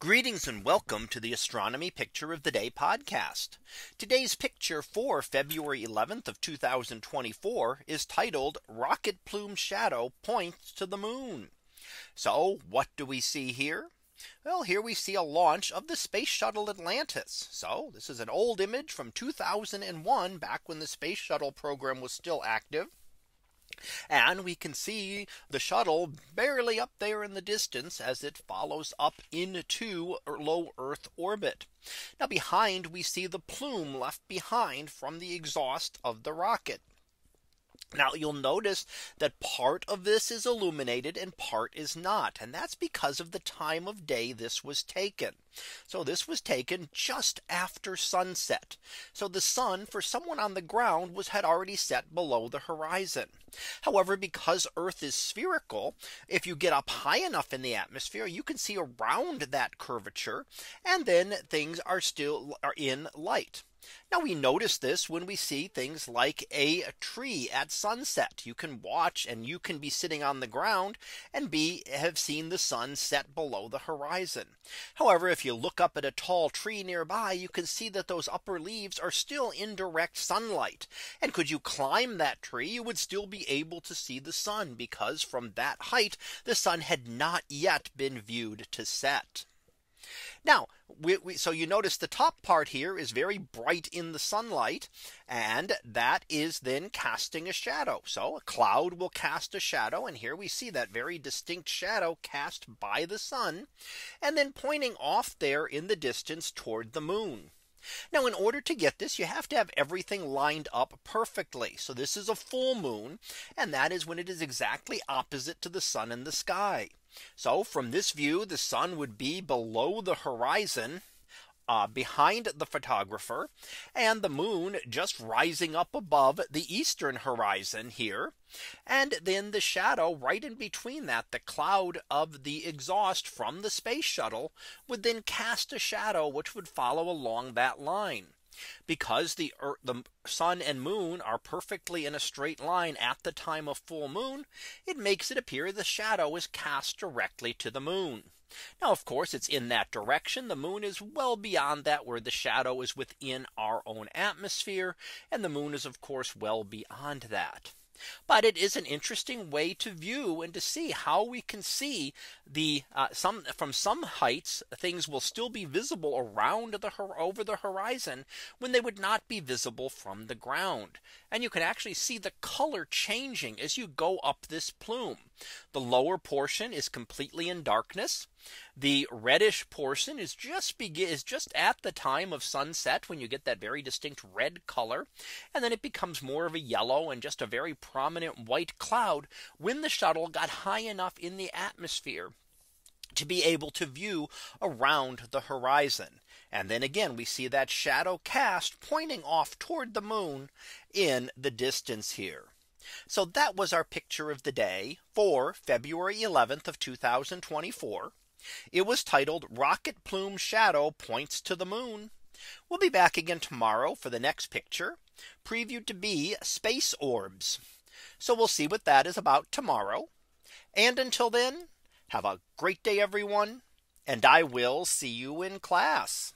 Greetings and welcome to the astronomy picture of the day podcast. Today's picture for February 11th of 2024 is titled rocket plume shadow points to the moon. So what do we see here? Well, here we see a launch of the space shuttle Atlantis. So this is an old image from 2001 back when the space shuttle program was still active. And we can see the shuttle barely up there in the distance as it follows up into low Earth orbit. Now behind we see the plume left behind from the exhaust of the rocket. Now you'll notice that part of this is illuminated and part is not. And that's because of the time of day this was taken. So this was taken just after sunset. So the sun for someone on the ground was had already set below the horizon. However, because Earth is spherical, if you get up high enough in the atmosphere, you can see around that curvature. And then things are still are in light. Now we notice this when we see things like a tree at sunset. You can watch and you can be sitting on the ground and be have seen the sun set below the horizon. However, if you look up at a tall tree nearby, you can see that those upper leaves are still in direct sunlight. And could you climb that tree, you would still be able to see the sun because from that height, the sun had not yet been viewed to set. Now, we, we, so you notice the top part here is very bright in the sunlight. And that is then casting a shadow. So a cloud will cast a shadow. And here we see that very distinct shadow cast by the sun. And then pointing off there in the distance toward the moon. Now in order to get this you have to have everything lined up perfectly. So this is a full moon and that is when it is exactly opposite to the sun in the sky. So from this view the sun would be below the horizon uh, behind the photographer and the moon just rising up above the eastern horizon here. And then the shadow right in between that the cloud of the exhaust from the space shuttle would then cast a shadow which would follow along that line because the Earth, the sun and moon are perfectly in a straight line at the time of full moon, it makes it appear the shadow is cast directly to the moon. Now, of course, it's in that direction. The moon is well beyond that where the shadow is within our own atmosphere. And the moon is, of course, well beyond that. But it is an interesting way to view and to see how we can see the uh, some from some heights things will still be visible around the over the horizon when they would not be visible from the ground. And you can actually see the color changing as you go up this plume. The lower portion is completely in darkness. The reddish portion is just is just at the time of sunset when you get that very distinct red color. And then it becomes more of a yellow and just a very prominent white cloud when the shuttle got high enough in the atmosphere to be able to view around the horizon. And then again, we see that shadow cast pointing off toward the moon in the distance here. So that was our picture of the day for February 11th of 2024. It was titled Rocket Plume Shadow Points to the Moon. We'll be back again tomorrow for the next picture previewed to be space orbs. So we'll see what that is about tomorrow. And until then, have a great day, everyone. And I will see you in class.